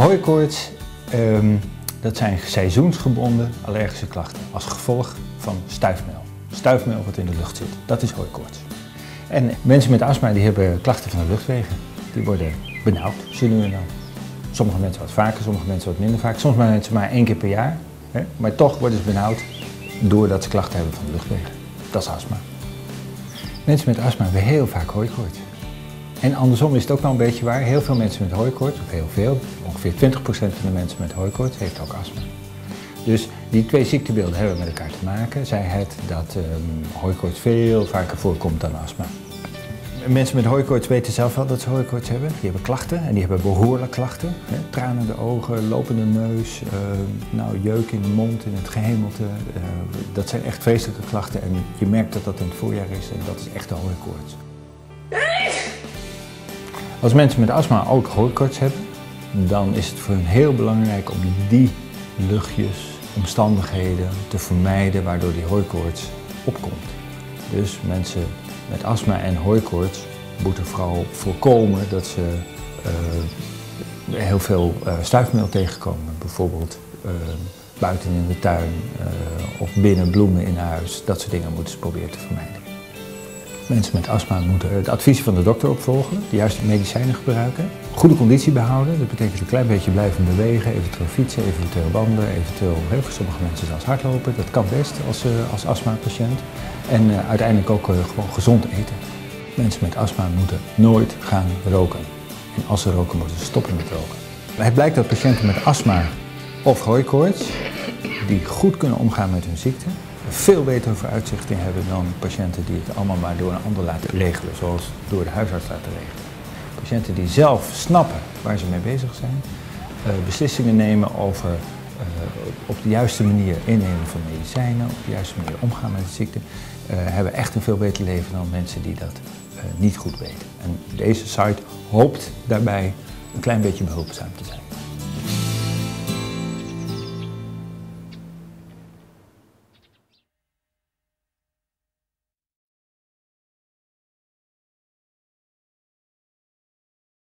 Hooikoorts, ehm, dat zijn seizoensgebonden allergische klachten als gevolg van stuifmeel. Stuifmeel wat in de lucht zit, dat is hooikoorts. En mensen met astma die hebben klachten van de luchtwegen. Die worden benauwd, zo nu en dan. Sommige mensen wat vaker, sommige mensen wat minder vaak. Soms mensen maar één keer per jaar. Hè? Maar toch worden ze benauwd doordat ze klachten hebben van de luchtwegen. Dat is astma. Mensen met astma hebben heel vaak hooikoorts. En andersom is het ook wel een beetje waar. Heel veel mensen met hooikoorts, of heel veel, ongeveer 20% van de mensen met hooikoorts heeft ook astma. Dus die twee ziektebeelden hebben met elkaar te maken. Zij het dat um, hooikoorts veel vaker voorkomt dan astma. Mensen met hooikoorts weten zelf wel dat ze hooikoorts hebben. Die hebben klachten en die hebben behoorlijk klachten. Hè? Tranende ogen, lopende neus, uh, nou, jeuk in de mond, in het gehemelte. Uh, dat zijn echt vreselijke klachten en je merkt dat dat in het voorjaar is en dat is echt de hooikoorts. Als mensen met astma ook hooikoorts hebben, dan is het voor hen heel belangrijk om die luchtjes, omstandigheden te vermijden waardoor die hooikoorts opkomt. Dus mensen met astma en hooikoorts moeten vooral voorkomen dat ze uh, heel veel uh, stuifmeel tegenkomen. Bijvoorbeeld uh, buiten in de tuin of binnen bloemen in huis. Dat soort dingen moeten ze proberen te vermijden. Mensen met astma moeten het advies van de dokter opvolgen, de juiste medicijnen gebruiken, goede conditie behouden. Dat betekent een klein beetje blijven bewegen, eventueel fietsen, eventueel wandelen, eventueel voor sommige mensen zelfs hardlopen. Dat kan best als, als astma-patiënt. En uh, uiteindelijk ook uh, gewoon gezond eten. Mensen met astma moeten nooit gaan roken. En als ze roken moeten ze stoppen met roken. Het blijkt dat patiënten met astma of hooikoorts, die goed kunnen omgaan met hun ziekte, veel beter vooruitzichten hebben dan patiënten die het allemaal maar door een ander laten regelen, zoals door de huisarts laten regelen. Patiënten die zelf snappen waar ze mee bezig zijn, uh, beslissingen nemen over uh, op de juiste manier innemen van medicijnen, op de juiste manier omgaan met de ziekte, uh, hebben echt een veel beter leven dan mensen die dat niet goed weten. En deze site hoopt daarbij een klein beetje behulpzaam te zijn.